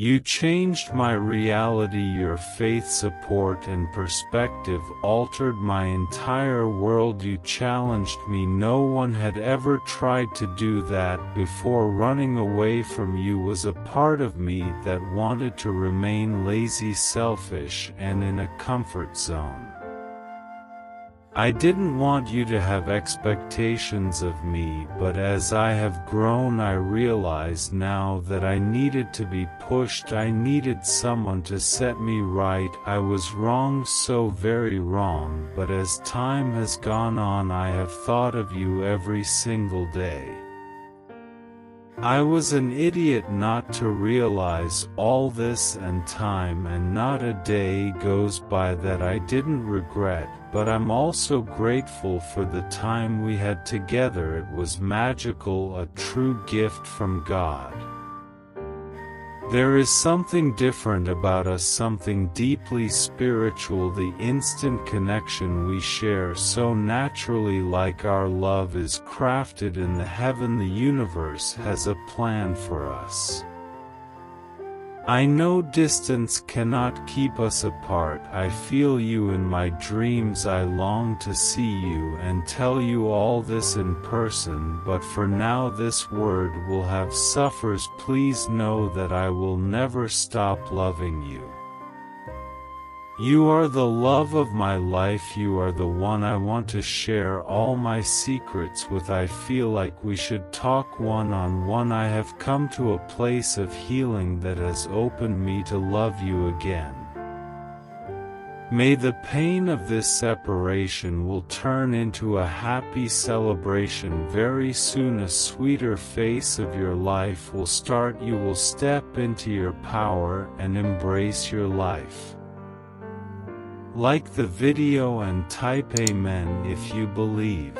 You changed my reality your faith support and perspective altered my entire world you challenged me no one had ever tried to do that before running away from you was a part of me that wanted to remain lazy selfish and in a comfort zone. I didn't want you to have expectations of me but as I have grown I realize now that I needed to be pushed I needed someone to set me right I was wrong so very wrong but as time has gone on I have thought of you every single day. I was an idiot not to realize all this and time and not a day goes by that I didn't regret, but I'm also grateful for the time we had together it was magical a true gift from God. There is something different about us something deeply spiritual the instant connection we share so naturally like our love is crafted in the heaven the universe has a plan for us. I know distance cannot keep us apart. I feel you in my dreams. I long to see you and tell you all this in person but for now this word will have suffers please know that I will never stop loving you. You are the love of my life you are the one I want to share all my secrets with I feel like we should talk one-on-one. I have come to a place of healing that has opened me to love you again. May the pain of this separation will turn into a happy celebration very soon a sweeter face of your life will start you will step into your power and embrace your life. Like the video and type Amen if you believe.